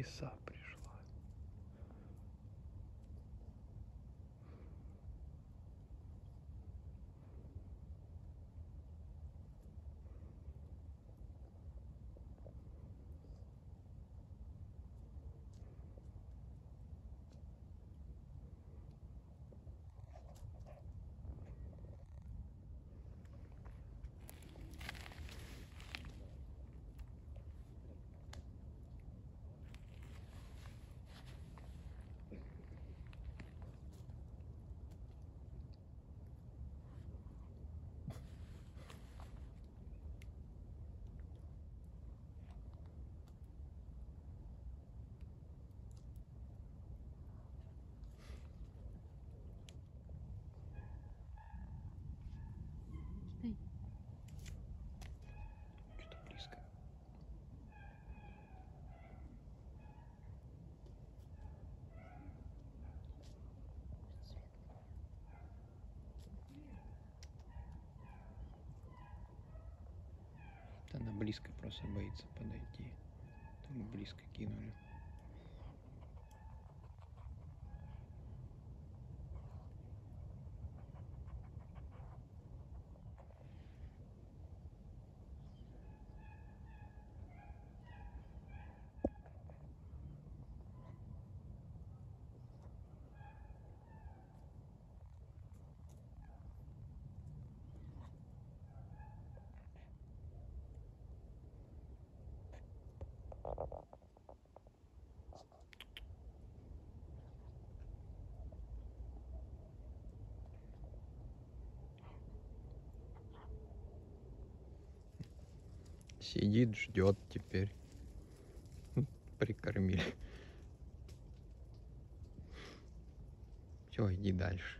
e sopre. Она близко просто боится подойти. Так близко кинули. Сидит, ждет теперь. Прикормили. Все, иди дальше.